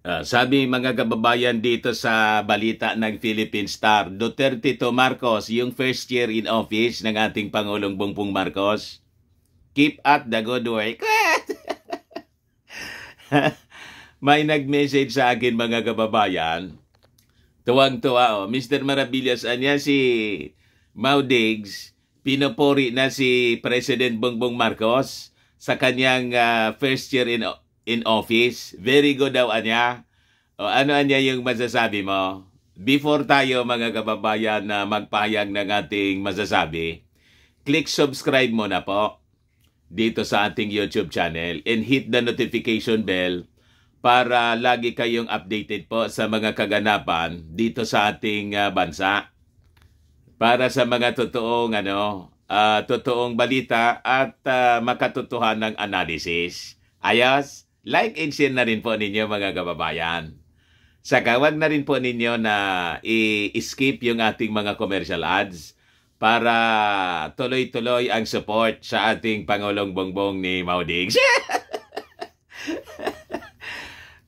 Uh, sabi mga kababayan dito sa balita ng Philippine Star, Duterte to Marcos, yung first year in office ng ating Pangulong Bongbong Marcos. Keep at the good work. May nag-message sa akin mga kababayan. Tuwang-tuwa oh. Mr. Marabillas, anya si Maudigs, pinupuri na si President Bongbong Marcos sa kanyang uh, first year in in office. Very good daw anya. O, ano anya yung masasabi mo? Before tayo mga kababayan na magpahayag ng ating masasabi, click subscribe mo na po dito sa ating YouTube channel and hit the notification bell para lagi kayong updated po sa mga kaganapan dito sa ating uh, bansa. Para sa mga totoong ano, uh, totoong balita at uh, makatotohanang analysis. Ayos? Like and share na rin po ninyo mga kababayan. Saka wag na rin po ninyo na i-skip yung ating mga commercial ads para tuloy-tuloy ang support sa ating Pangulong Bongbong ni Maudigs.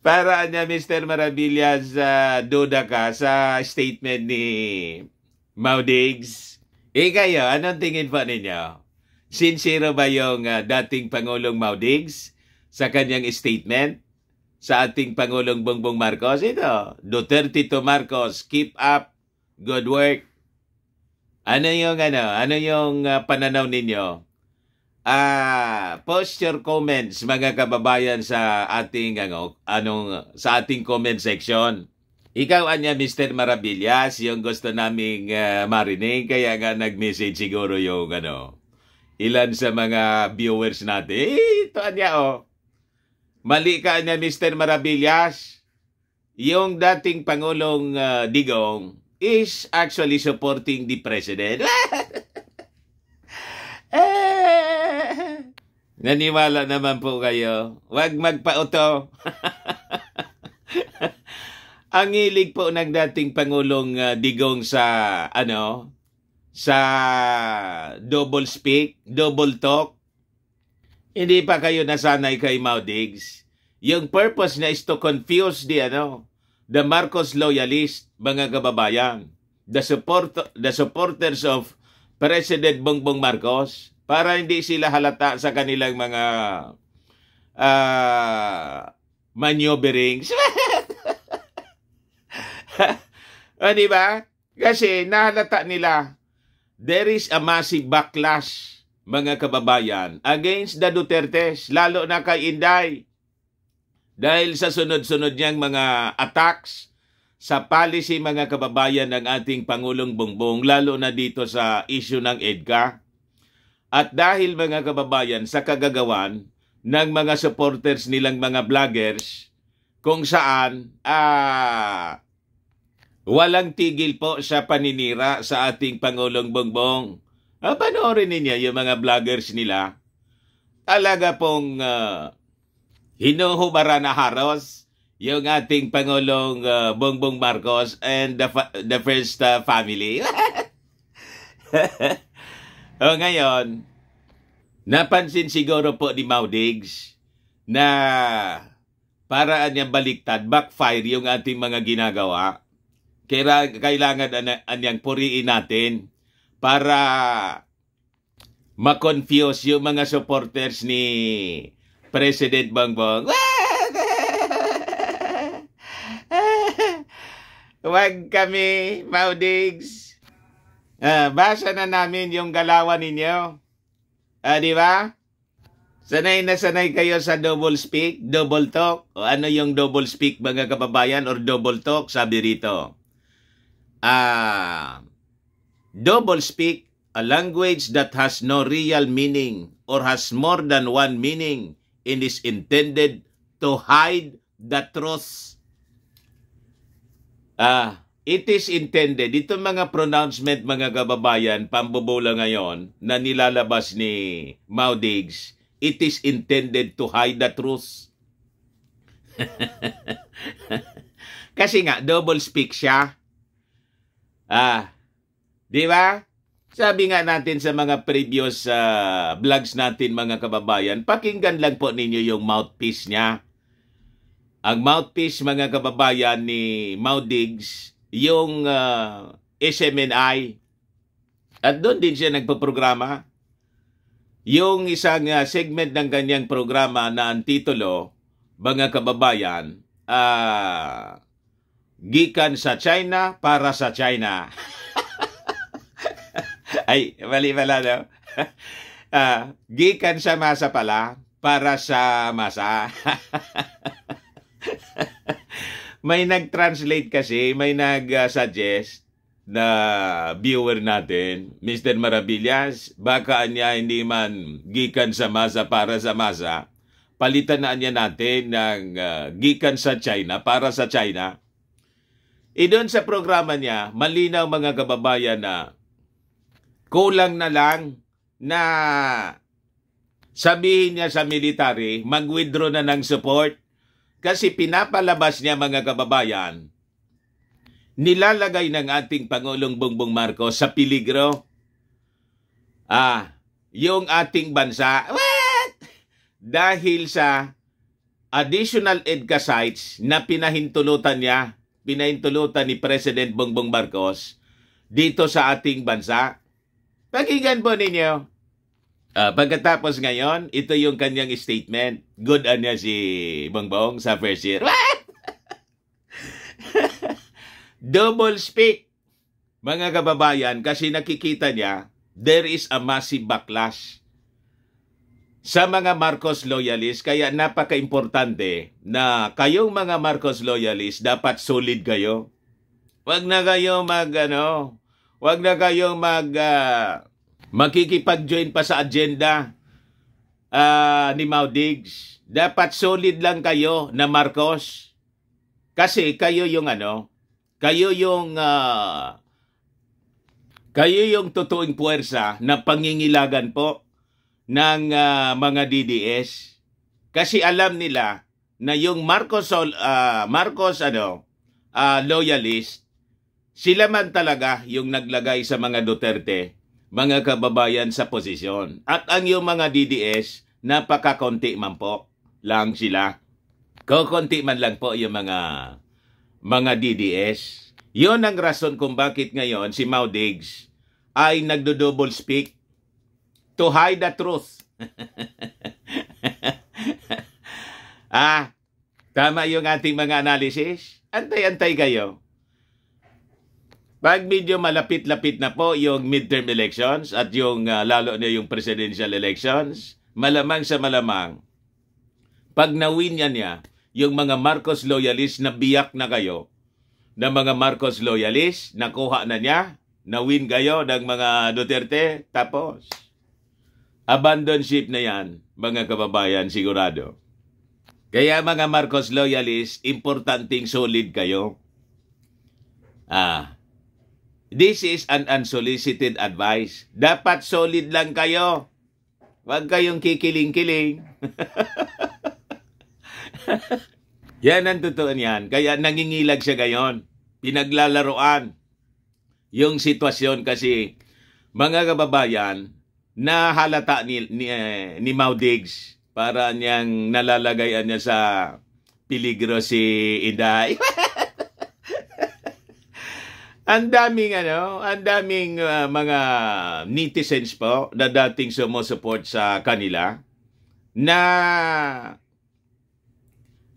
para niya Mr. Maravillas uh, duda ka sa statement ni Maudigs. Eh kayo, anong tingin po ninyo? Sincere ba yung uh, dating Pangulong Maudigs? Sa kanyang statement sa ating Pangulong Bongbong Marcos. Ito, Duterte to Marcos, keep up good work. Ano yung ano, ano yung uh, pananaw ninyo? Ah, uh, post your comments mga kababayan sa ating ano, anong sa ating comment section. Ikaw anya Mr. Maravillas, yung gusto naming uh, marinig kaya nga nag-message siguro yung ano, ilan sa mga viewers natin. Eh, ito anya oh. Mali ka niya, Mr. Maravillas. Yung dating Pangulong uh, Digong is actually supporting the President. Naniwala naman po kayo. Huwag magpauto. Ang hilig po ng dating Pangulong uh, Digong sa ano sa double speak, double talk, hindi pa kayo nasanay kay Maudigs. Yung purpose niya is to confuse the ano, the Marcos loyalist, mga kababayan, the support the supporters of President Bongbong Marcos para hindi sila halata sa kanilang mga uh, maneuverings. o, di ba? Kasi nahalata nila there is a massive backlash mga kababayan, against the Dutertes, lalo na kay Inday. Dahil sa sunod-sunod niyang mga attacks sa policy mga kababayan ng ating Pangulong Bongbong, lalo na dito sa issue ng EDCA. At dahil mga kababayan sa kagagawan ng mga supporters nilang mga vloggers, kung saan ah, walang tigil po sa paninira sa ating Pangulong Bongbong Uh, panoorin ninyo yung mga vloggers nila. Talaga pong uh, hinuhubara na haros yung ating Pangulong uh, Bongbong Marcos and the, the first uh, family. o ngayon, napansin siguro po ni Maudigs na para niyang baliktad, backfire yung ating mga ginagawa. Kaya kailangan anyang puriin natin para ma-confuse yung mga supporters ni President Bongbong. Huwag kami, Maudigs. Uh, basa na namin yung galawan ninyo. Uh, di ba? Sanay na sanay kayo sa double speak, double talk. O ano yung double speak mga kababayan or double talk? Sabi rito. Ah... Uh, Double speak, a language that has no real meaning or has more than one meaning and is intended to hide the truth. Ah, it is intended. Ito mga pronouncement mga kababayan, pambobola ngayon na nilalabas ni Maudigs, it is intended to hide the truth. Kasi nga, double speak siya. Ah, Di ba? Sabi nga natin sa mga previous uh, vlogs natin mga kababayan, pakinggan lang po ninyo yung mouthpiece niya. ang mouthpiece mga kababayan ni Maudigs, yung uh, SMNI. At doon din siya nagpaprograma. Yung isang uh, segment ng kanyang programa na ang titulo, mga kababayan, uh, gikan sa China para sa China. Ay, mali pala, no? uh, gikan sa masa pala para sa masa. may nag-translate kasi, may nag-suggest na viewer natin, Mr. Maravillas, baka niya hindi man gikan sa masa para sa masa, palitan na niya natin ng uh, gikan sa China para sa China. E sa programa niya, malinaw mga kababayan na kulang na lang na sabihin niya sa military, mag-withdraw na ng support kasi pinapalabas niya mga kababayan nilalagay ng ating Pangulong Bongbong Marcos sa piligro. Ah, yung ating bansa, what? Dahil sa additional EDCA sites na pinahintulutan niya, pinahintulutan ni President Bongbong Marcos dito sa ating bansa. Pakinggan po ninyo. Uh, pagkatapos ngayon, ito yung kanyang statement. Good on niya si Bongbong sa first year. What? double speak, mga kababayan, kasi nakikita niya, there is a massive backlash sa mga Marcos loyalists. Kaya napaka-importante na kayong mga Marcos loyalists, dapat solid kayo. Huwag na kayo mag, ano, huwag na kayo mag, uh, makikipag-join pa sa agenda uh, ni Maudigs. Dapat solid lang kayo na Marcos. Kasi kayo yung ano, kayo yung uh, kayo yung totoong puwersa na pangingilagan po ng uh, mga DDS kasi alam nila na yung Marcos uh, Marcos ano uh, loyalist sila man talaga yung naglagay sa mga Duterte mga kababayan sa posisyon at ang yung mga DDS napakakonti man po lang sila kokonti man lang po yung mga mga DDS. Yon ang rason kung bakit ngayon si Maudigs ay nagdo-double speak to hide the truth. ah, tama yung ating mga analysis? Antay-antay kayo. Pag medyo malapit-lapit na po yung midterm elections at yung uh, lalo na yung presidential elections, malamang sa malamang, pag nawin niya niya, yung mga Marcos loyalist na biyak na kayo, na mga Marcos loyalist, nakuha na niya, na-win kayo ng mga Duterte, tapos. Abandon na yan, mga kababayan, sigurado. Kaya mga Marcos loyalist, importanteng solid kayo. Ah, this is an unsolicited advice. Dapat solid lang kayo. Huwag kayong kikiling-kiling. yan ang totoo niyan. Kaya nangingilag siya gayon. Pinaglalaroan yung sitwasyon kasi mga kababayan na halata ni, ni, eh, ni Maudigs para niyang nalalagayan niya sa piligro si Iday. ang daming ano, ang daming uh, mga netizens po na dating sumusupport sa kanila na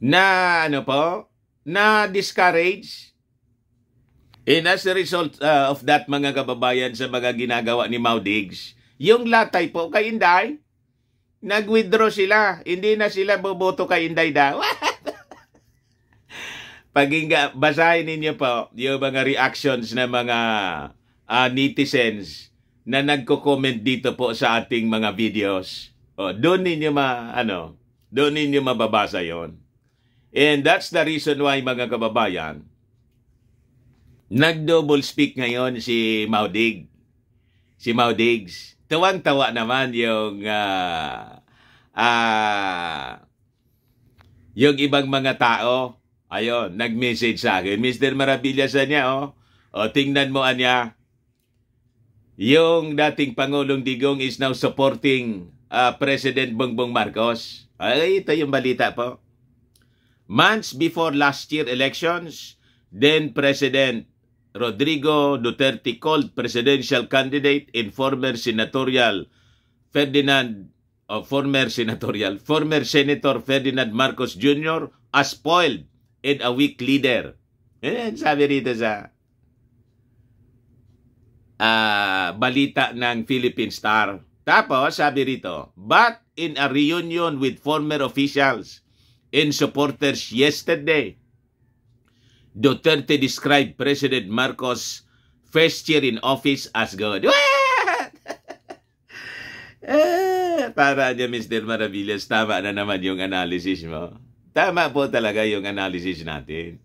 na ano po, na discourage. And as a result uh, of that mga kababayan sa mga ginagawa ni Maudigs, yung latay po kay Inday, nag-withdraw sila. Hindi na sila boboto kay Inday daw. Paging basahin ninyo po yung mga reactions ng mga uh, netizens na nagko-comment dito po sa ating mga videos. O, doon ninyo ma ano, doon ninyo mababasa 'yon. And that's the reason why mga kababayan, nag-double speak ngayon si Maudig. Si Maudigs. Tawang-tawa naman yung uh, uh, yung ibang mga tao. Ayon, nag-message sa akin. Mr. Marabilla sa niya, oh. O, tingnan mo, anya. Yung dating Pangulong Digong is now supporting uh, President Bongbong Marcos. Ay, ito yung balita po. Months before last year elections, then President Rodrigo Duterte called presidential candidate in former senatorial Ferdinand o former senatorial former Senator Ferdinand Marcos Jr. as spoiled and a weak leader. Eh, sabi rito sa uh, balita ng Philippine Star. Tapos sabi rito, but in a reunion with former officials and supporters yesterday, Duterte described President Marcos' first year in office as good. eh, para niya, Mr. Maravillas, tama na naman yung analysis mo. Tama po talaga yung analysis natin.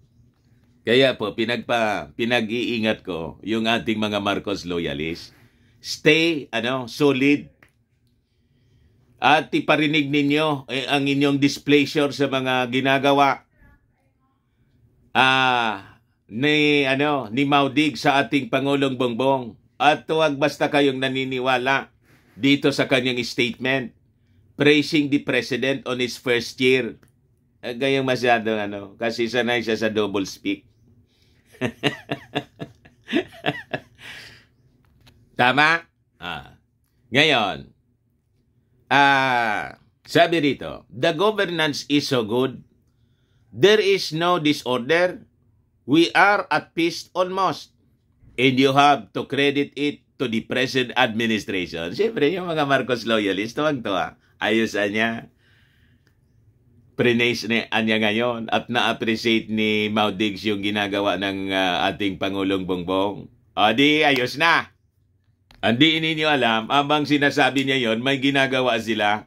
Kaya po, pinagpa, pinag-iingat ko yung ating mga Marcos loyalists. Stay, ano, solid. At iparinig ninyo eh, ang inyong displeasure sa mga ginagawa ah, ni ano ni Maudig sa ating Pangulong Bongbong at huwag basta kayong naniniwala dito sa kanyang statement praising the president on his first year. Eh, gayang masyado ano kasi sanay siya sa double speak. Tama? Ah. Ngayon, ah, sabi rito, the governance is so good There is no disorder. We are at peace almost. And you have to credit it to the present administration. Siyempre, yung mga Marcos loyalist, tuwag-tuwa. Ayos niya. Prinace ni Anya ngayon at na-appreciate ni Maudigs yung ginagawa ng uh, ating Pangulong Bongbong. O di, ayos na. Hindi ninyo alam, abang sinasabi niya yon may ginagawa sila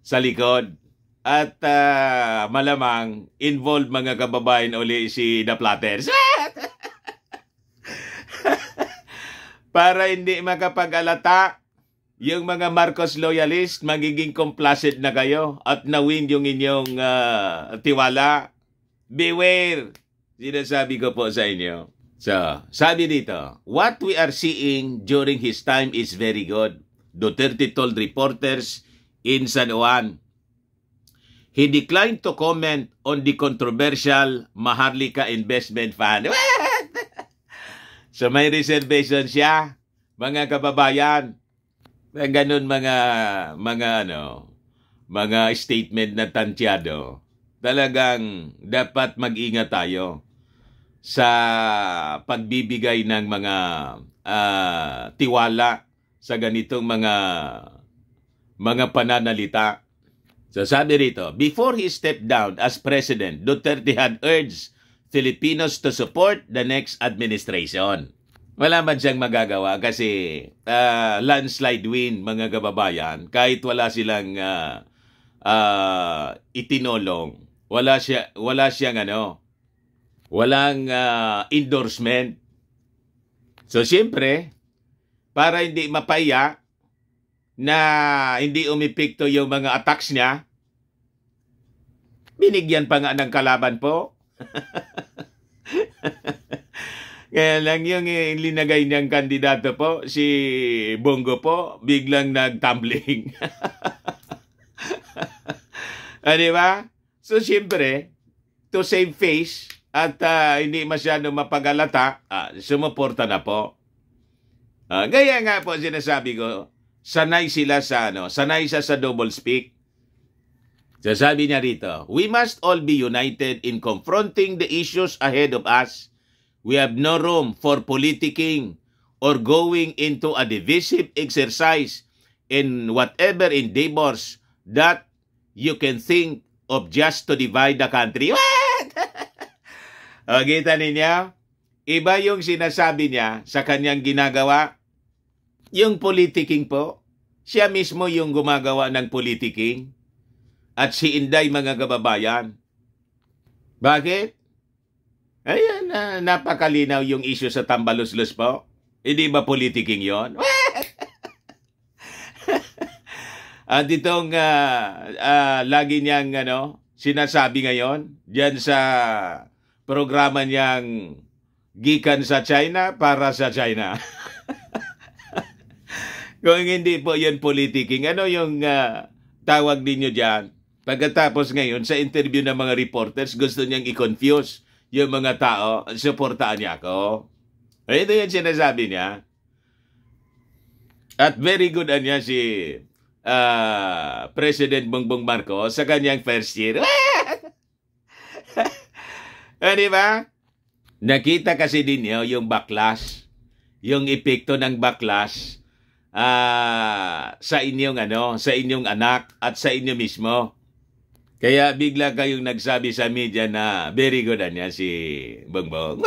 sa likod. At uh, malamang involved mga kababayan uli si The Platters. Para hindi makapag-alata yung mga Marcos loyalist, magiging complacent na kayo at nawin yung inyong uh, tiwala. Beware! Sinasabi ko po sa inyo. So, sabi dito, what we are seeing during his time is very good. Duterte told reporters in San Juan He declined to comment on the controversial Maharlika Investment Fund. so may reservation siya, mga kababayan. Ganun mga mga ano, mga statement na tantiado. Talagang dapat mag-ingat tayo sa pagbibigay ng mga uh, tiwala sa ganitong mga mga pananalita So sabi rito, before he stepped down as president, Duterte had urged Filipinos to support the next administration. Wala man siyang magagawa kasi uh, landslide win mga kababayan kahit wala silang uh, uh, itinolong. Wala siya wala siyang ano walang uh, endorsement. So siyempre para hindi mapaya na hindi umipikto yung mga attacks niya, binigyan pa nga ng kalaban po. Kaya lang yung linagay niyang kandidato po, si Bongo po, biglang nag-tumbling. ah, di ba? So, siyempre, to save face at uh, hindi masyado mapagalata, uh, sumuporta na po. Uh, gaya nga po sinasabi ko, sanay sila sa ano, sanay siya sa double speak. Sasabi niya rito, we must all be united in confronting the issues ahead of us. We have no room for politicking or going into a divisive exercise in whatever endeavors that you can think of just to divide the country. What? o, kita ninyo? Iba yung sinasabi niya sa kanyang ginagawa yung politiking po, siya mismo yung gumagawa ng politiking. At si Inday mga kababayan. Bakit? Ayan, uh, napakalinaw yung issue sa Tambaluslos po. Hindi ba politiking yon? At itong uh, uh, lagi niyang ano, sinasabi ngayon diyan sa programa niyang gikan sa China para sa China. Kung hindi po yan politiking, ano yung uh, tawag ninyo dyan? Pagkatapos ngayon, sa interview ng mga reporters, gusto niyang i-confuse yung mga tao, supportaan niya ako. Ito yung sinasabi niya. At very good niya si uh, President Bongbong Marcos sa kanyang first year. eh, ba? Nakita kasi din niyo yung backlash, yung epekto ng backlash uh, sa inyong ano, sa inyong anak at sa inyo mismo. Kaya bigla kayong nagsabi sa media na very good niya si Bongbong.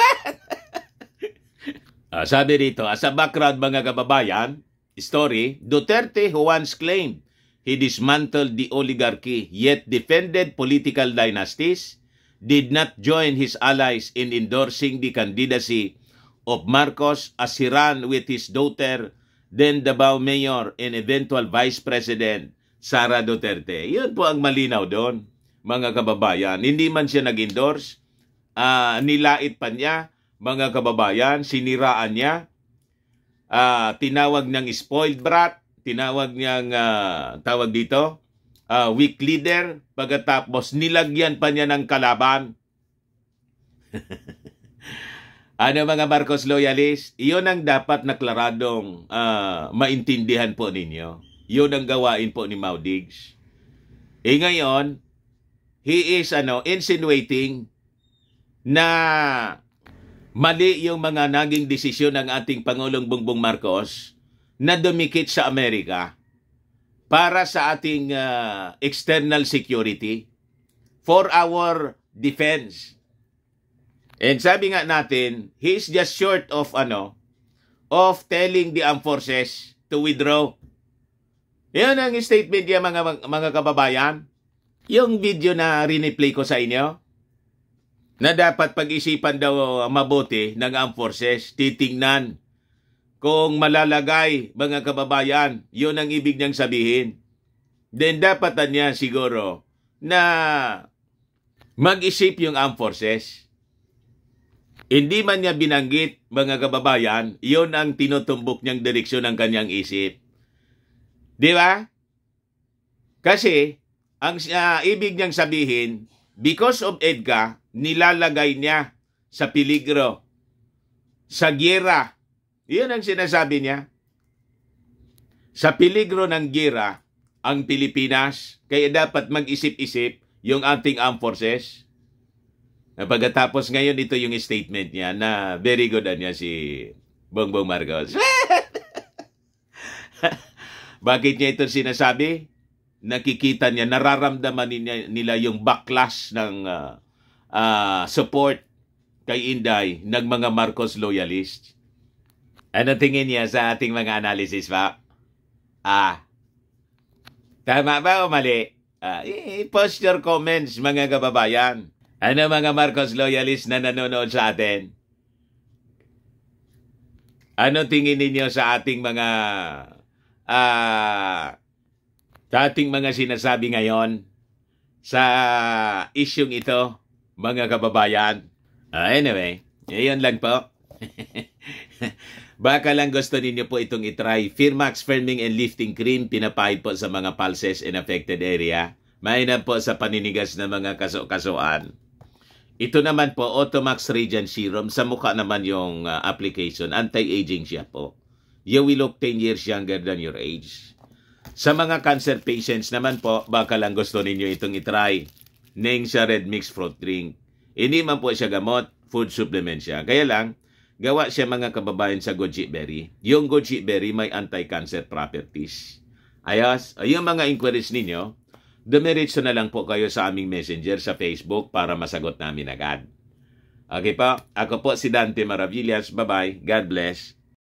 uh, sabi rito, as a background mga kababayan, story, Duterte who once claimed he dismantled the oligarchy yet defended political dynasties, did not join his allies in endorsing the candidacy of Marcos as he ran with his daughter, then Davao Mayor and eventual Vice President Sara Duterte. Yun po ang malinaw doon, mga kababayan. Hindi man siya nag-endorse, uh, nilait pa niya, mga kababayan, siniraan niya, uh, tinawag niyang spoiled brat, tinawag niyang, uh, tawag dito, uh, weak leader, pagkatapos nilagyan pa niya ng kalaban. ano mga Marcos loyalist? Iyon ang dapat naklaradong uh, maintindihan po ninyo. Yun ang gawain po ni Maudigs. Eh ngayon, he is ano, insinuating na mali yung mga naging desisyon ng ating Pangulong Bongbong Marcos na dumikit sa Amerika para sa ating uh, external security for our defense. And sabi nga natin, he is just short of ano of telling the armed forces to withdraw yan ang statement niya mga, mga kababayan. Yung video na riniplay ko sa inyo, na dapat pag-isipan daw mabuti ng armed forces, titingnan kung malalagay mga kababayan, yun ang ibig niyang sabihin. Then dapat niya siguro na mag-isip yung armed forces. Hindi man niya binanggit mga kababayan, yun ang tinutumbok niyang direksyon ng kanyang isip. Di ba? Kasi, ang uh, ibig niyang sabihin, because of EDGA, nilalagay niya sa peligro, sa gera. Iyon ang sinasabi niya. Sa peligro ng gera, ang Pilipinas, kaya dapat mag-isip-isip yung ating armed forces. Na pagkatapos ngayon, ito yung statement niya na very good niya si Bongbong Marcos. Bakit niya ito sinasabi? Nakikita niya, nararamdaman niya, nila yung backlash ng uh, uh, support kay Inday ng mga Marcos loyalists. Ano tingin niya sa ating mga analysis pa? Ah, tama ba o mali? Uh, i-post your comments mga kababayan. Ano mga Marcos loyalists na nanonood sa atin? Ano tingin ninyo sa ating mga uh, dating mga sinasabi ngayon sa isyong ito, mga kababayan. Uh, anyway, yun lang po. Baka lang gusto ninyo po itong itry. Firmax Firming and Lifting Cream, pinapahid po sa mga pulses in affected area. Mainam po sa paninigas ng mga kaso-kasuan. Ito naman po, Automax Radiant Serum. Sa mukha naman yung uh, application. Anti-aging siya po you will look 10 years younger than your age. Sa mga cancer patients naman po, baka lang gusto ninyo itong itry. Ning siya red mixed fruit drink. Hindi man po siya gamot, food supplement siya. Kaya lang, gawa siya mga kababayan sa goji berry. Yung goji berry may anti-cancer properties. Ayos, yung mga inquiries ninyo, dumiretso na lang po kayo sa aming messenger sa Facebook para masagot namin agad. Okay po, ako po si Dante Maravillas. Bye-bye. God bless.